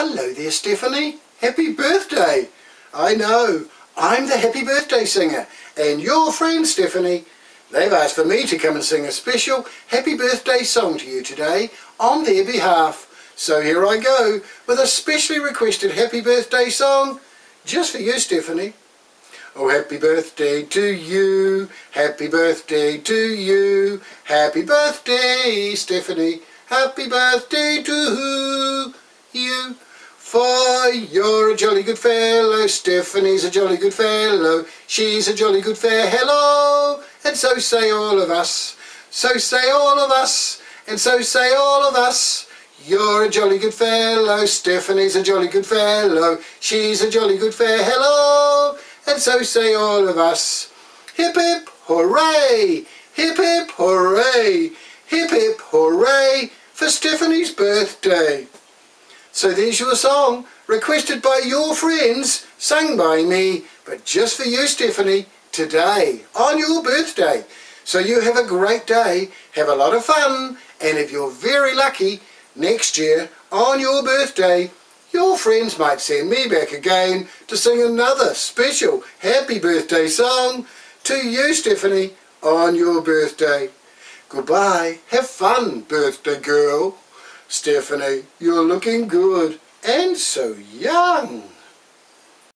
Hello there, Stephanie. Happy birthday. I know, I'm the happy birthday singer. And your friend, Stephanie, they've asked for me to come and sing a special happy birthday song to you today on their behalf. So here I go with a specially requested happy birthday song just for you, Stephanie. Oh, happy birthday to you, happy birthday to you, happy birthday, Stephanie, happy birthday to you. For you're a jolly good fellow, Stephanie's a jolly good fellow, she's a jolly good fellow, and so say all of us, so say all of us, and so say all of us. You're a jolly good fellow, Stephanie's a jolly good fellow, she's a jolly good fellow, and so say all of us. Hip hip hooray, hip hip hooray, hip hip hooray for Stephanie's birthday. So there's your song, requested by your friends, sung by me, but just for you, Stephanie, today, on your birthday. So you have a great day, have a lot of fun, and if you're very lucky, next year, on your birthday, your friends might send me back again to sing another special happy birthday song to you, Stephanie, on your birthday. Goodbye. Have fun, birthday girl. Stephanie, you're looking good and so young.